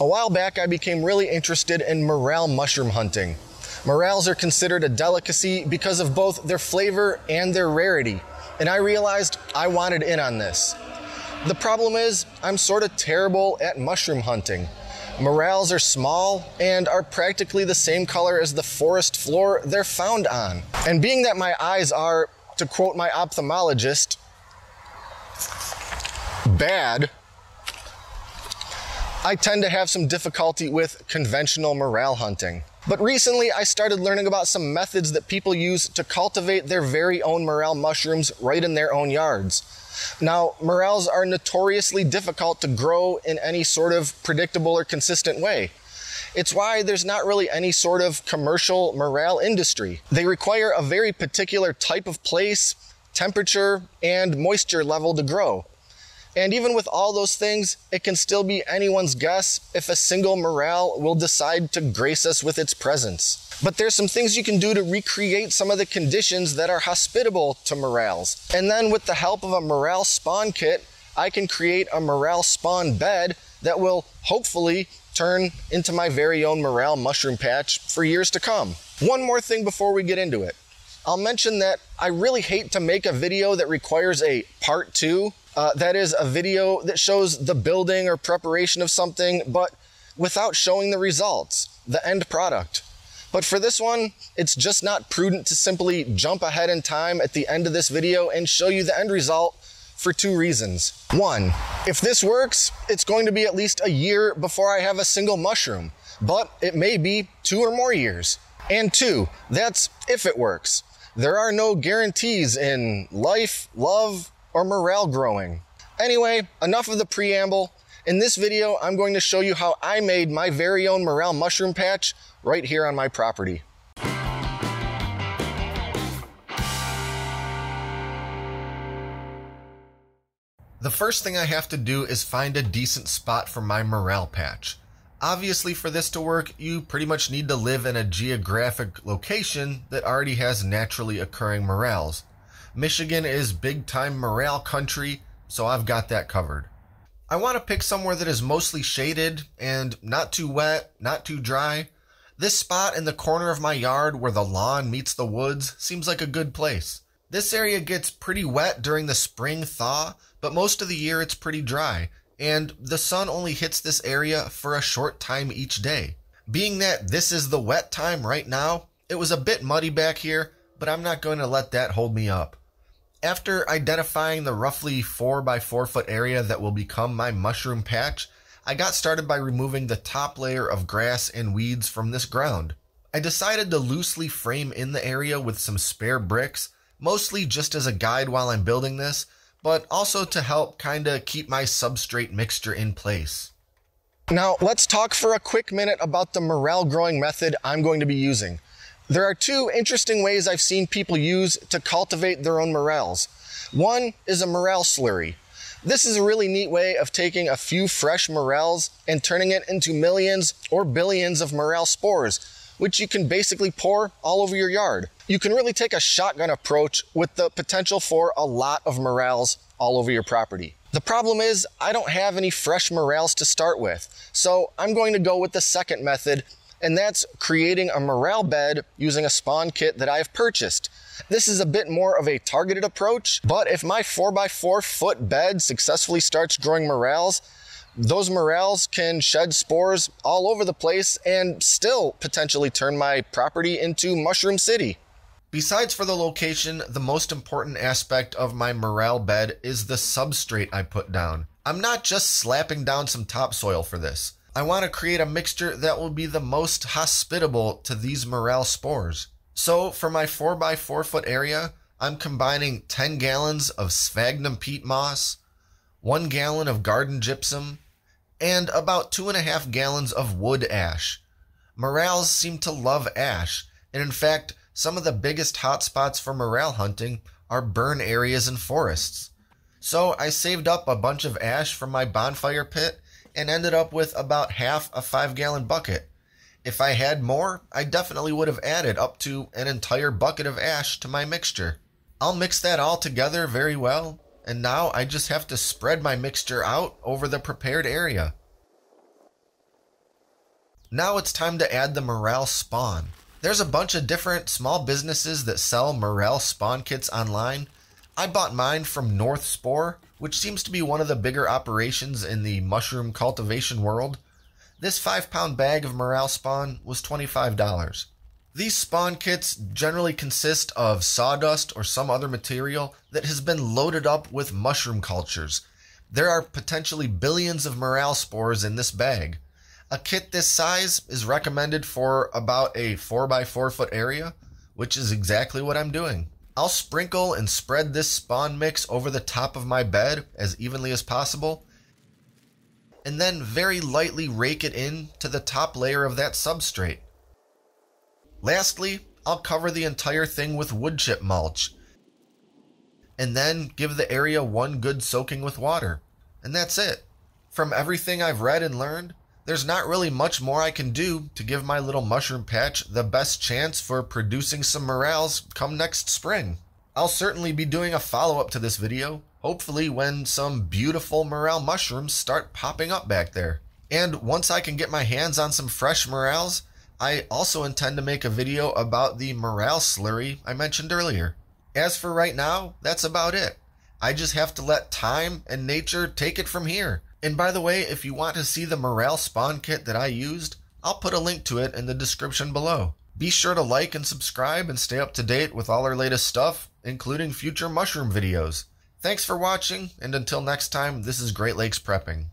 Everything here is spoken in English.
A while back, I became really interested in morel mushroom hunting. Morels are considered a delicacy because of both their flavor and their rarity, and I realized I wanted in on this. The problem is, I'm sort of terrible at mushroom hunting. Morels are small and are practically the same color as the forest floor they're found on. And being that my eyes are, to quote my ophthalmologist, bad, I tend to have some difficulty with conventional morel hunting. But recently, I started learning about some methods that people use to cultivate their very own morel mushrooms right in their own yards. Now, morels are notoriously difficult to grow in any sort of predictable or consistent way. It's why there's not really any sort of commercial morel industry. They require a very particular type of place, temperature, and moisture level to grow. And even with all those things, it can still be anyone's guess if a single morel will decide to grace us with its presence. But there's some things you can do to recreate some of the conditions that are hospitable to morels. And then with the help of a morel spawn kit, I can create a morel spawn bed that will hopefully turn into my very own morel mushroom patch for years to come. One more thing before we get into it. I'll mention that I really hate to make a video that requires a part two uh, that is a video that shows the building or preparation of something, but without showing the results, the end product. But for this one, it's just not prudent to simply jump ahead in time at the end of this video and show you the end result for two reasons. One, if this works, it's going to be at least a year before I have a single mushroom, but it may be two or more years. And two, that's if it works. There are no guarantees in life, love, or morel growing. Anyway, enough of the preamble. In this video, I'm going to show you how I made my very own morel mushroom patch right here on my property. The first thing I have to do is find a decent spot for my morel patch. Obviously, for this to work, you pretty much need to live in a geographic location that already has naturally occurring morels. Michigan is big time morel country, so I've got that covered. I want to pick somewhere that is mostly shaded and not too wet, not too dry. This spot in the corner of my yard where the lawn meets the woods seems like a good place. This area gets pretty wet during the spring thaw, but most of the year it's pretty dry, and the sun only hits this area for a short time each day. Being that this is the wet time right now, it was a bit muddy back here, but I'm not going to let that hold me up. After identifying the roughly 4 by 4 foot area that will become my mushroom patch, I got started by removing the top layer of grass and weeds from this ground. I decided to loosely frame in the area with some spare bricks, mostly just as a guide while I'm building this, but also to help kinda keep my substrate mixture in place. Now, let's talk for a quick minute about the morel growing method I'm going to be using. There are two interesting ways I've seen people use to cultivate their own morels. One is a morel slurry. This is a really neat way of taking a few fresh morels and turning it into millions or billions of morel spores, which you can basically pour all over your yard. You can really take a shotgun approach with the potential for a lot of morels all over your property. The problem is I don't have any fresh morels to start with, so I'm going to go with the second method and that's creating a morel bed using a spawn kit that I've purchased. This is a bit more of a targeted approach, but if my 4x4 foot bed successfully starts growing morels, those morels can shed spores all over the place and still potentially turn my property into Mushroom City. Besides for the location, the most important aspect of my morel bed is the substrate I put down. I'm not just slapping down some topsoil for this. I want to create a mixture that will be the most hospitable to these morel spores. So for my 4x4 foot area, I'm combining 10 gallons of sphagnum peat moss, 1 gallon of garden gypsum, and about 2.5 gallons of wood ash. Morels seem to love ash, and in fact, some of the biggest hotspots for morel hunting are burn areas and forests. So I saved up a bunch of ash from my bonfire pit and ended up with about half a five gallon bucket. If I had more, I definitely would have added up to an entire bucket of ash to my mixture. I'll mix that all together very well, and now I just have to spread my mixture out over the prepared area. Now it's time to add the morel spawn. There's a bunch of different small businesses that sell morel spawn kits online. I bought mine from North Spore, which seems to be one of the bigger operations in the mushroom cultivation world. This 5 pound bag of morel spawn was $25. These spawn kits generally consist of sawdust or some other material that has been loaded up with mushroom cultures. There are potentially billions of morel spores in this bag. A kit this size is recommended for about a 4x4 foot area, which is exactly what I'm doing. I'll sprinkle and spread this spawn mix over the top of my bed as evenly as possible, and then very lightly rake it in to the top layer of that substrate. Lastly, I'll cover the entire thing with wood chip mulch, and then give the area one good soaking with water. And that's it. From everything I've read and learned, there's not really much more I can do to give my little mushroom patch the best chance for producing some morels come next spring. I'll certainly be doing a follow up to this video, hopefully when some beautiful morel mushrooms start popping up back there. And once I can get my hands on some fresh morels, I also intend to make a video about the morel slurry I mentioned earlier. As for right now, that's about it. I just have to let time and nature take it from here. And by the way, if you want to see the Morel spawn kit that I used, I'll put a link to it in the description below. Be sure to like and subscribe and stay up to date with all our latest stuff, including future mushroom videos. Thanks for watching, and until next time, this is Great Lakes Prepping.